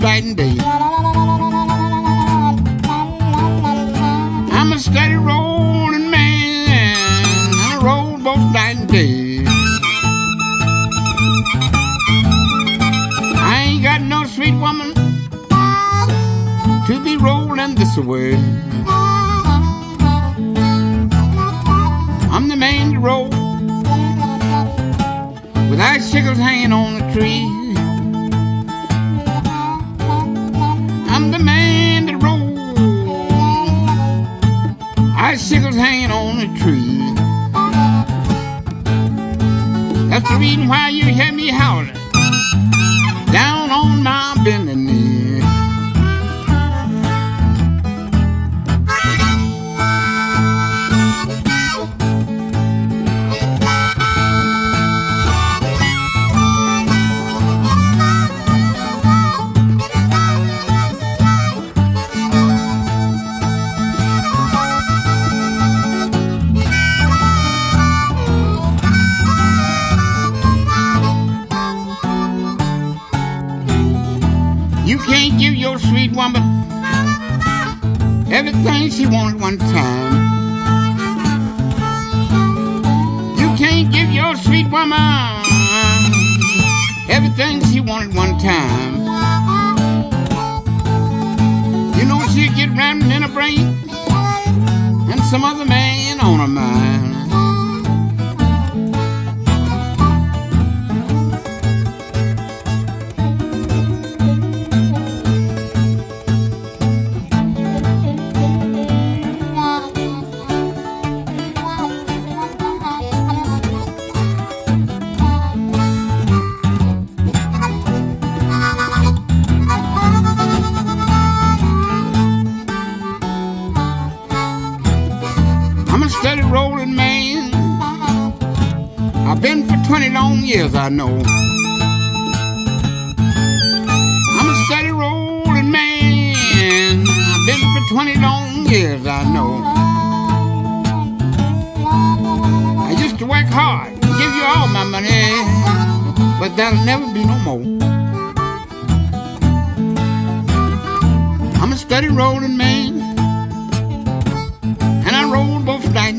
night and day. I'm a steady rolling man. I roll both night and day. I ain't got no sweet woman to be rolling this way. I'm the man to roll with icicles hanging on the tree. Icicles hanging on the tree. That's the reason why you hear me howling You can't give your sweet woman everything she wanted one time. You can't give your sweet woman everything she wanted one time. You know she'll get rammed in her brain and some other man on her mind. Steady rolling man. I've been for 20 long years, I know. I'm a steady rolling man. I've been for 20 long years, I know. I used to work hard, give you all my money, but that'll never be no more. I'm a steady rolling man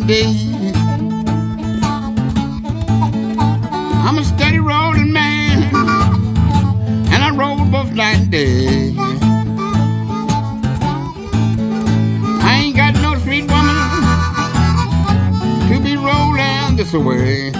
day. I'm a steady rolling man, and I roll both night and day. I ain't got no sweet woman to be rolling this away.